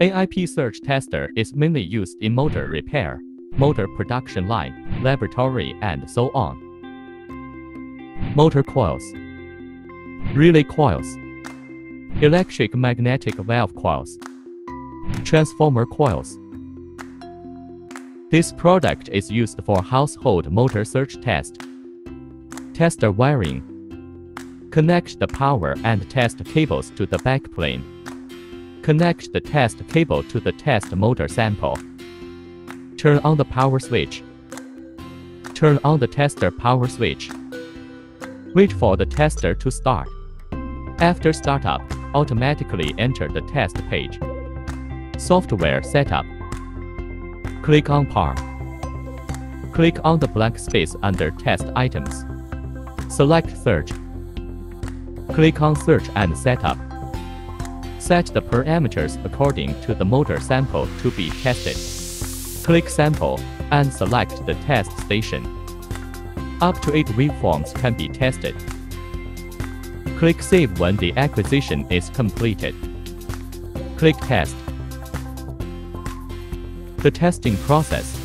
AIP Surge Tester is mainly used in motor repair, motor production line, laboratory, and so on. Motor coils, relay coils, electric magnetic valve coils, transformer coils. This product is used for household motor surge test. Tester wiring. Connect the power and test cables to the backplane. Connect the test cable to the test motor sample. Turn on the power switch. Turn on the tester power switch. Wait for the tester to start. After startup, automatically enter the test page. Software setup. Click on PAR. Click on the blank space under Test Items. Select Surge. Click on Surge and Setup. Set the parameters according to the motor sample to be tested. Click Sample and select the test station. Up to 8 waveforms can be tested. Click Save when the acquisition is completed. Click Test. The testing process.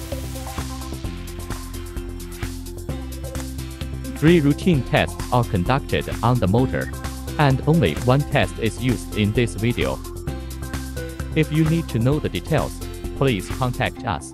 Three routine tests are conducted on the motor, and only one test is used in this video. If you need to know the details, please contact us.